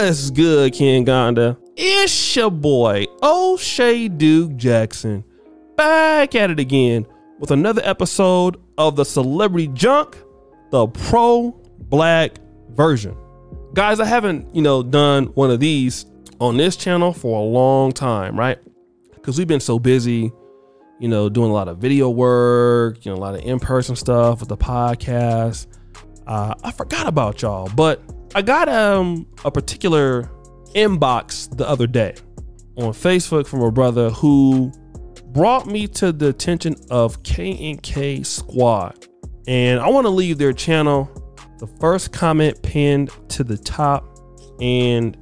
What's good, Kenganda? It's your boy, O'Shea Duke Jackson, back at it again with another episode of the Celebrity Junk, the pro black version. Guys, I haven't, you know, done one of these on this channel for a long time, right? Because we've been so busy, you know, doing a lot of video work, you know, a lot of in-person stuff with the podcast. Uh, I forgot about y'all, but I got um a particular inbox the other day on Facebook from a brother who brought me to the attention of KNK Squad, and I want to leave their channel. The first comment pinned to the top, and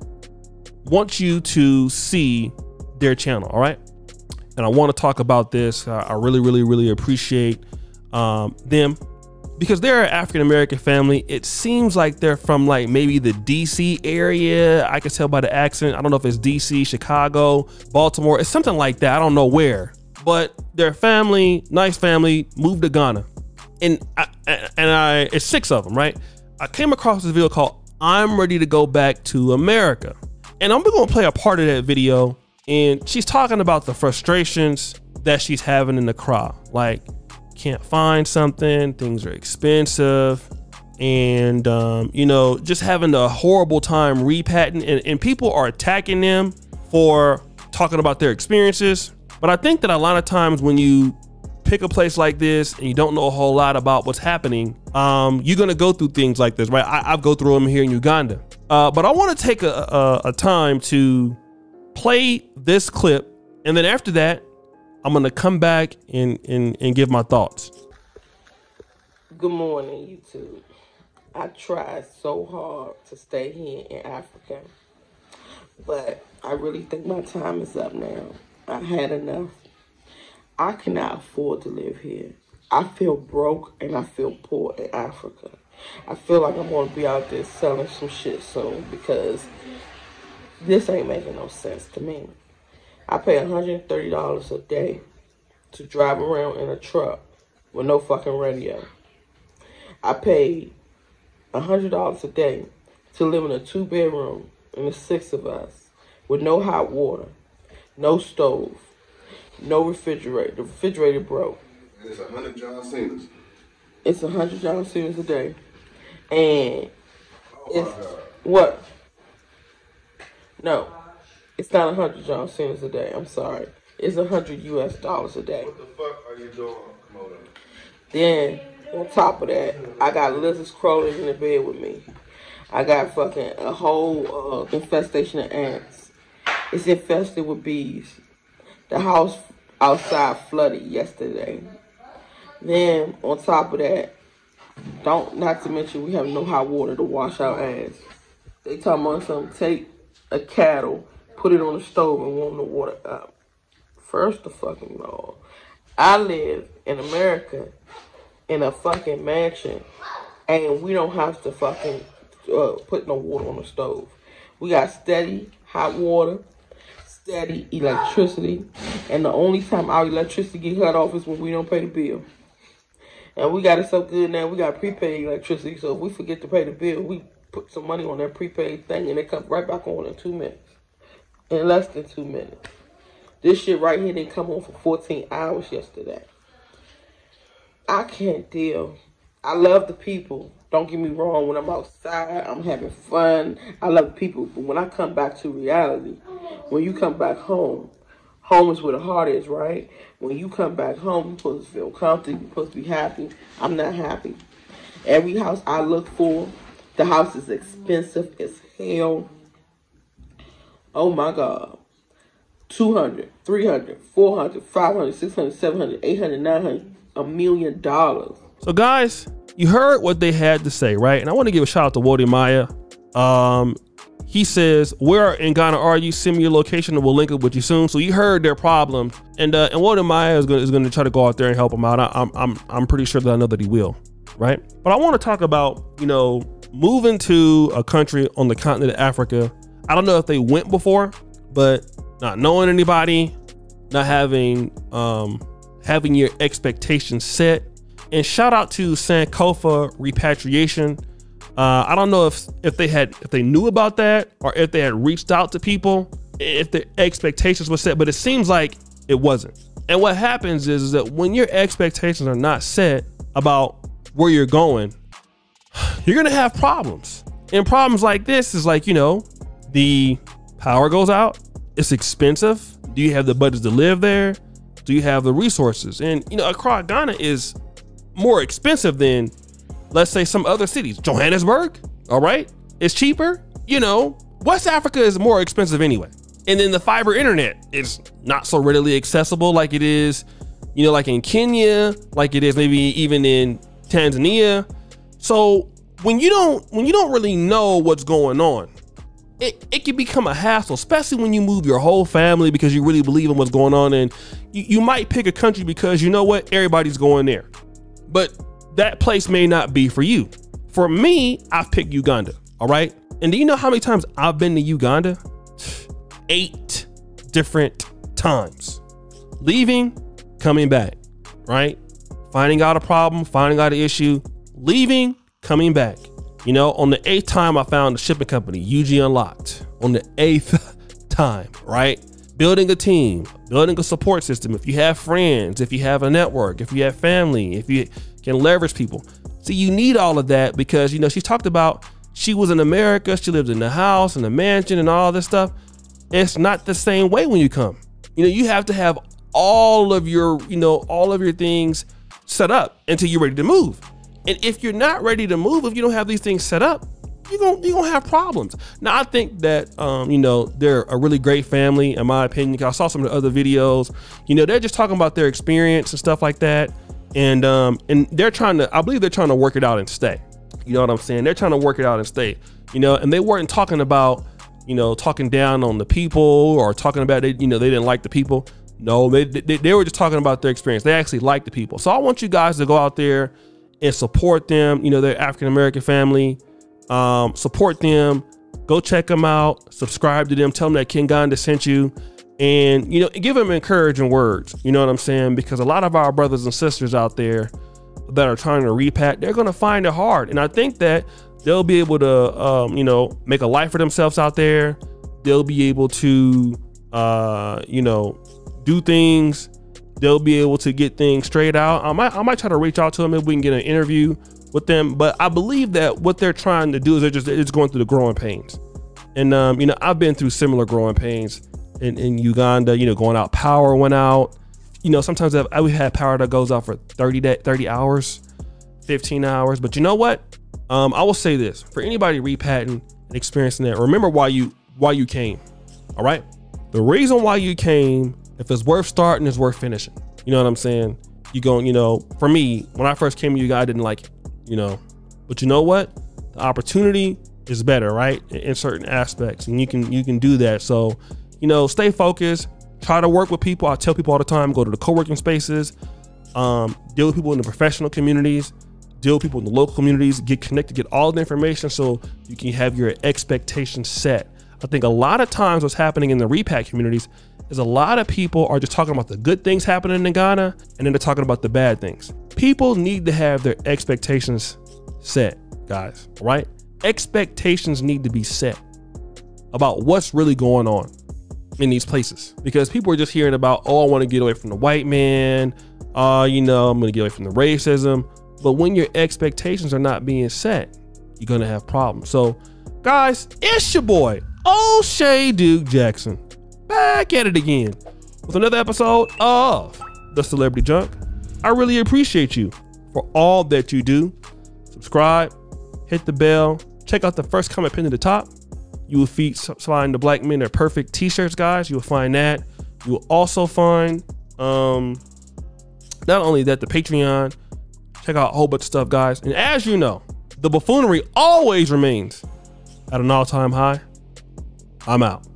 want you to see their channel. All right, and I want to talk about this. I really, really, really appreciate um, them because they're an African American family. It seems like they're from like maybe the DC area. I can tell by the accent. I don't know if it's DC, Chicago, Baltimore. It's something like that. I don't know where. But their family, nice family, moved to Ghana, and I, and I it's six of them, right? I came across this video called "I'm Ready to Go Back to America," and I'm gonna play a part of that video. And she's talking about the frustrations that she's having in the crowd, like can't find something, things are expensive, and um, you know, just having a horrible time repatting, and, and people are attacking them for talking about their experiences. But I think that a lot of times when you pick a place like this and you don't know a whole lot about what's happening, um, you're gonna go through things like this, right? I, I go through them here in Uganda. Uh, but I want to take a, a, a time to play this clip, and then after that, I'm gonna come back and, and, and give my thoughts. Good morning, YouTube. I tried so hard to stay here in Africa, but I really think my time is up now. I had enough. I cannot afford to live here. I feel broke and I feel poor in Africa. I feel like I'm gonna be out there selling some shit soon because this ain't making no sense to me. I pay $130 a day to drive around in a truck with no fucking radio. I paid $100 a day to live in a two bedroom and the six of us with no hot water, no stove, no refrigerator. The refrigerator broke. And It's a hundred Ghana cedis. It's a hundred Ghana cedis a day. And Oh it's God. what? No. It's not a hundred Ghana cedis a day. I'm sorry. It's a hundred US dollars a day. What the fuck are you doing, Komodo? Then on top of that, I got lizards crawling in the bed with me. I got fucking a whole uh, infestation of ants. It's infested with bees. The house outside flooded yesterday. Then on top of that, don't not to mention we have no hot water to wash our ass. They talking about some take a cattle, put it on the stove and warm the water up. First of fucking all, I live in America in a fucking mansion, and we don't have to fucking uh, put no water on the stove. We got steady hot water, steady electricity, and the only time our electricity get cut off is when we don't pay the bill. And we got it so good now, we got prepaid electricity, so if we forget to pay the bill, we put some money on that prepaid thing, and it comes right back on in two minutes. In less than two minutes. This shit right here didn't come on for 14 hours yesterday. I can't deal. I love the people. Don't get me wrong. When I'm outside, I'm having fun. I love people. But when I come back to reality, when you come back home, home is where the heart is, right? When you come back home, you're supposed to feel comfortable. You're supposed to be happy. I'm not happy. Every house I look for, the house is expensive as hell. Oh my God. 200, 300, 400, 500, 600, 700, 800, 900, a million dollars. So, guys, you heard what they had to say, right? And I want to give a shout out to Wode Maya. Um, he says, "Where in Ghana are you? Send me your location, and we'll link up with you soon." So you heard their problem, and uh, and Wode Maya is going is to try to go out there and help them out. I, I'm I'm I'm pretty sure that I know that he will, right? But I want to talk about you know moving to a country on the continent of Africa. I don't know if they went before, but not knowing anybody, not having um having your expectations set. And shout out to Sankofa Repatriation. Uh, I don't know if if they had if they knew about that or if they had reached out to people, if their expectations were set, but it seems like it wasn't. And what happens is, is that when your expectations are not set about where you're going, you're gonna have problems. And problems like this is like, you know, the power goes out, it's expensive. Do you have the budget to live there? Do you have the resources? And you know, Accra, Ghana is more expensive than let's say some other cities. Johannesburg, all right, it's cheaper. You know, West Africa is more expensive anyway. And then the fiber internet is not so readily accessible like it is, you know, like in Kenya, like it is maybe even in Tanzania. So when you don't when you don't really know what's going on, it, it can become a hassle, especially when you move your whole family because you really believe in what's going on. And you, you might pick a country because you know what? Everybody's going there. But that place may not be for you. For me, I've picked Uganda. All right. And do you know how many times I've been to Uganda? Eight different times. Leaving, coming back, right? Finding out a problem, finding out an issue, leaving, coming back. You know, on the eighth time, I found a shipping company, UG Unlocked. On the eighth time, right? Building a team, building a support system. If you have friends, if you have a network, if you have family, if you can leverage people. See, you need all of that because, you know, she talked about she was in America, she lived in the house and the mansion and all this stuff. It's not the same way when you come. You know, you have to have all of your, you know, all of your things set up until you're ready to move. And if you're not ready to move, if you don't have these things set up, you're gonna you're gonna have problems. Now I think that um, you know, they're a really great family, in my opinion. I saw some of the other videos. You know, they're just talking about their experience and stuff like that. And um, and they're trying to, I believe they're trying to work it out and stay. You know what I'm saying? They're trying to work it out and stay. You know, and they weren't talking about, you know, talking down on the people or talking about they, you know, they didn't like the people. No, they, they, they were just talking about their experience. They actually like the people. So I want you guys to go out there and support them. You know, their African American family. Um, support them. Go check them out. Subscribe to them. Tell them that Kenganda sent you. And, you know, give them encouraging words. You know what I'm saying? Because a lot of our brothers and sisters out there that are trying to repat, they're going to find it hard. And I think that they'll be able to, um, you know, make a life for themselves out there. They'll be able to, uh, you know, do things they'll be able to get things straight out. I might I might try to reach out to them if we can get an interview with them. But I believe that what they're trying to do is they're just it's going through the growing pains. And um, you know, I've been through similar growing pains in, in Uganda, you know, going out, power went out. You know, sometimes I've, we've had power that goes out for 30 day, 30 hours, 15 hours. But you know what? Um, I will say this for anybody repatting and experiencing that, remember why you why you came. All right. The reason why you came if it's worth starting, it's worth finishing. You know what I'm saying? You going, you know, for me, when I first came to you, I didn't like it, you know. But you know what? The opportunity is better, right? In, in certain aspects. And you can you can do that. So, you know, stay focused, try to work with people. I tell people all the time, go to the co-working spaces, um, deal with people in the professional communities, deal with people in the local communities, get connected, get all the information so you can have your expectations set. I think a lot of times what's happening in the repat communities is a lot of people are just talking about the good things happening in Ghana and then they're talking about the bad things. People need to have their expectations set, guys, right? Expectations need to be set about what's really going on in these places because people are just hearing about, oh, I want to get away from the white man. Uh, you know, I'm going to get away from the racism. But when your expectations are not being set, you're going to have problems. So, guys, it's your boy, O'Shea Duke Jackson back at it again with another episode of The Celebrity Junk. I really appreciate you for all that you do. Subscribe, hit the bell, check out the first comment pinned at the top. You will find the Black Men Are Perfect t-shirts, guys. You will find that. You will also find um not only that, the Patreon. Check out a whole bunch of stuff, guys. And as you know, the buffoonery always remains at an all-time high. I'm out.